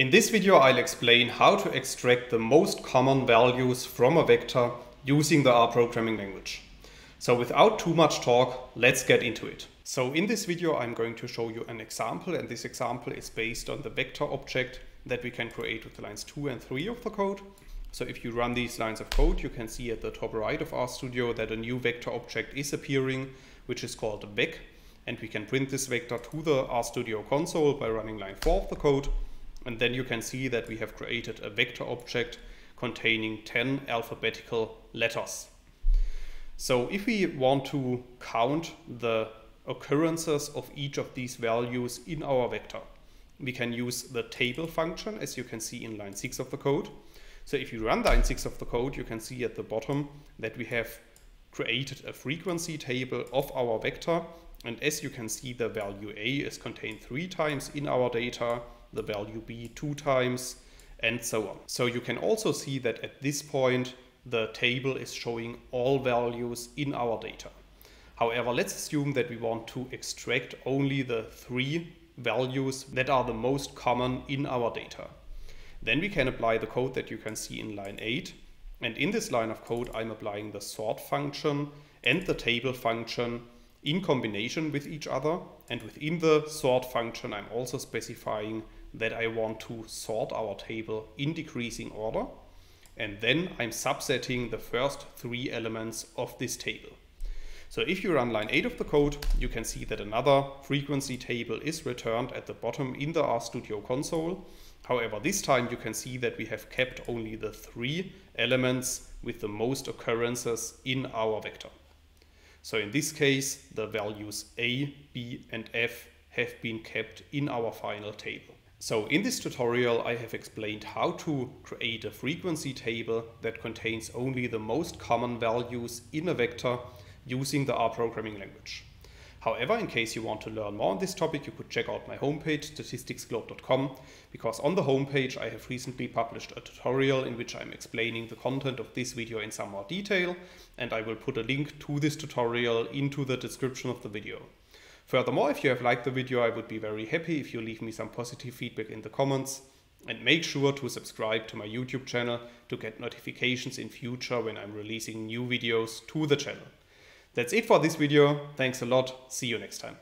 In this video I'll explain how to extract the most common values from a vector using the R programming language. So without too much talk, let's get into it. So in this video I'm going to show you an example and this example is based on the vector object that we can create with the lines 2 and 3 of the code. So if you run these lines of code, you can see at the top right of RStudio that a new vector object is appearing, which is called vec. And we can print this vector to the RStudio console by running line 4 of the code. And then you can see that we have created a vector object containing 10 alphabetical letters. So if we want to count the occurrences of each of these values in our vector, we can use the table function as you can see in line 6 of the code. So if you run line 6 of the code, you can see at the bottom that we have created a frequency table of our vector. And as you can see, the value a is contained three times in our data the value b two times, and so on. So you can also see that at this point, the table is showing all values in our data. However, let's assume that we want to extract only the three values that are the most common in our data. Then we can apply the code that you can see in line 8. And in this line of code, I'm applying the sort function and the table function in combination with each other. And within the sort function, I'm also specifying that I want to sort our table in decreasing order. And then I'm subsetting the first three elements of this table. So if you run line 8 of the code, you can see that another frequency table is returned at the bottom in the RStudio console. However, this time you can see that we have kept only the three elements with the most occurrences in our vector. So in this case, the values a, b and f have been kept in our final table. So in this tutorial I have explained how to create a frequency table that contains only the most common values in a vector using the R programming language. However, in case you want to learn more on this topic, you could check out my homepage, statisticsglobe.com, because on the homepage I have recently published a tutorial in which I'm explaining the content of this video in some more detail, and I will put a link to this tutorial into the description of the video. Furthermore, if you have liked the video, I would be very happy if you leave me some positive feedback in the comments. And make sure to subscribe to my YouTube channel to get notifications in future when I'm releasing new videos to the channel. That's it for this video. Thanks a lot. See you next time.